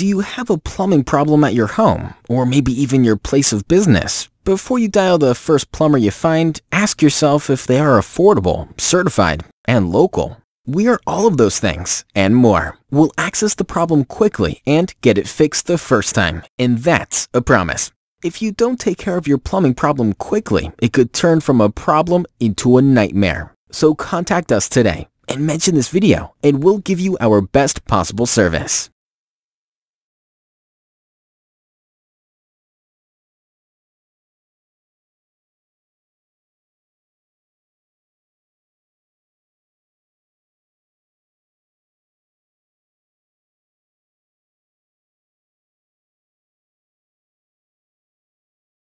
Do you have a plumbing problem at your home, or maybe even your place of business? Before you dial the first plumber you find, ask yourself if they are affordable, certified, and local. We are all of those things, and more. We'll access the problem quickly and get it fixed the first time, and that's a promise. If you don't take care of your plumbing problem quickly, it could turn from a problem into a nightmare. So contact us today and mention this video, and we'll give you our best possible service.